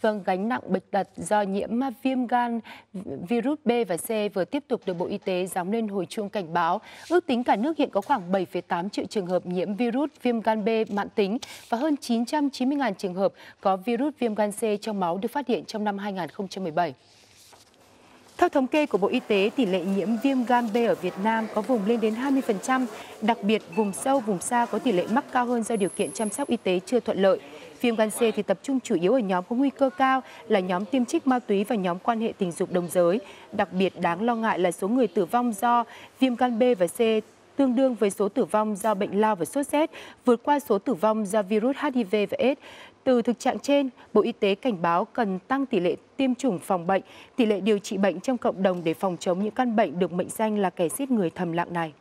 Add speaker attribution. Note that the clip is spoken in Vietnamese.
Speaker 1: Vâng, gánh nặng bệnh tật do nhiễm viêm gan virus B và C vừa tiếp tục được Bộ Y tế gióng lên hồi chuông cảnh báo. Ước tính cả nước hiện có khoảng 7,8 triệu trường hợp nhiễm virus viêm gan B mãn tính và hơn 990.000 trường hợp có virus viêm gan C trong máu được phát hiện trong năm 2017. Theo thống kê của Bộ Y tế, tỷ lệ nhiễm viêm gan B ở Việt Nam có vùng lên đến 20%, đặc biệt vùng sâu, vùng xa có tỷ lệ mắc cao hơn do điều kiện chăm sóc y tế chưa thuận lợi. Viêm gan C thì tập trung chủ yếu ở nhóm có nguy cơ cao là nhóm tiêm trích ma túy và nhóm quan hệ tình dục đồng giới. Đặc biệt đáng lo ngại là số người tử vong do viêm gan B và C tương đương với số tử vong do bệnh lao và sốt rét, vượt qua số tử vong do virus HIV và AIDS. Từ thực trạng trên, Bộ Y tế cảnh báo cần tăng tỷ lệ tiêm chủng phòng bệnh, tỷ lệ điều trị bệnh trong cộng đồng để phòng chống những căn bệnh được mệnh danh là kẻ giết người thầm lặng này.